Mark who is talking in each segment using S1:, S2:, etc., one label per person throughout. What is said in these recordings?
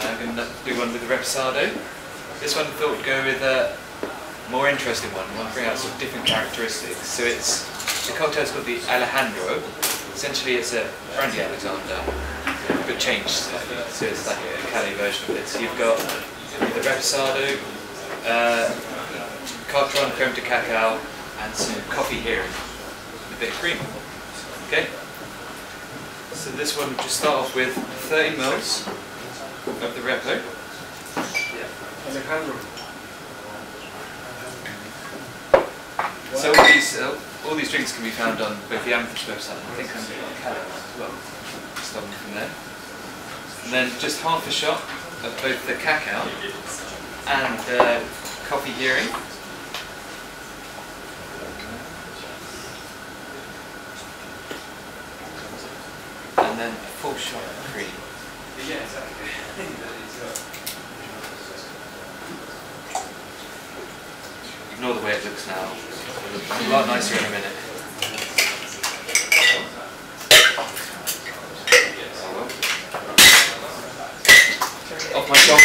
S1: I'm going to do one with the Reposado. This one I thought would go with a more interesting one, one bring out some different characteristics. So it's the cocktail's called the Alejandro. Essentially, it's a brandy Alexander, but changed slightly. So it's like a Calle version of it. So you've got the Reposado, uh, Cartron creme de cacao, and some coffee here, and a bit of cream. Okay. So this one, just start off with 30 mils of the Repo.
S2: Alejandro.
S1: So all these, uh, all these drinks can be found on both the Amathus website and I think on Callum as well. On from there. And then just half a shot of both the cacao and uh, coffee hearing. And then a full shot of cream.
S2: Yeah, exactly.
S1: Ignore the way it looks now. It'll a lot nicer in a minute. Off my shoulder.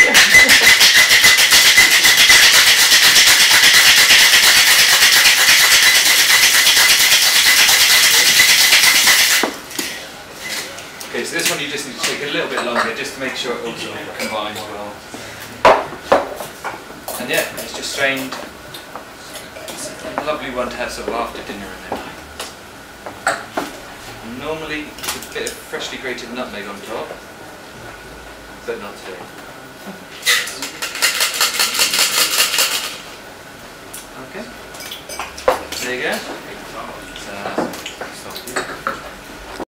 S1: Okay, so this one you just need to take a little bit longer just to make sure it all combines well. And yeah, it's just strained. A lovely one to have sort of after dinner in there. Normally, with a bit of freshly grated nutmeg on top, but not today. Okay. There you go.